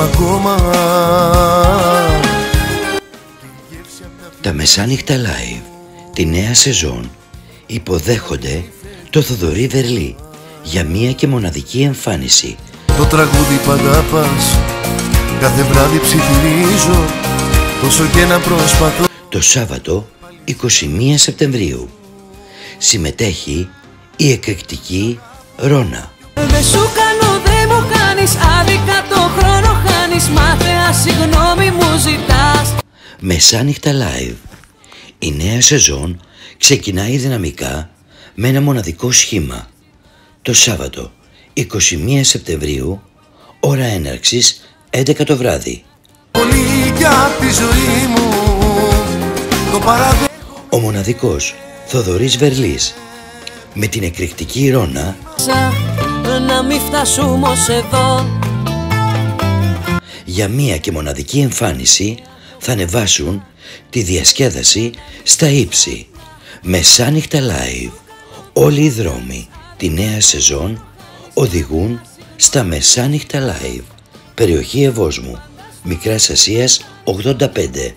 ακόμα Τα μεσάνυχτα live τη νέα σεζόν υποδέχονται το Θοδωρή Βερλή για μία και μοναδική εμφάνιση Το τραγούδι πάντα πας Κάθε βράδυ ψιθυρίζω Όσο και να προσπαθώ το Σάββατο 21 Σεπτεμβρίου. Συμμετέχει η εκρηκτική Ρώνα. Δεν σου Μεσάνυχτα live. Η νέα σεζόν ξεκινάει δυναμικά με ένα μοναδικό σχήμα. Το Σάββατο 21 Σεπτεμβρίου, ώρα έναρξης 11 το βράδυ. Πολύ για τη ζωή μου Το παραδέχομαι Ο μοναδικός Θοδωρής Βερλής με την εκρηκτική Ρώνα Να μην φτάσουμε ως εδώ για μία και μοναδική εμφάνιση θα ανεβάσουν τη διασκέδαση στα ύψη. Μεσάνυχτα live. Όλοι οι δρόμοι τη νέα σεζόν οδηγούν στα Μεσάνυχτα live. Περιοχή Ευόσμου. Μικράς Ασίας 85.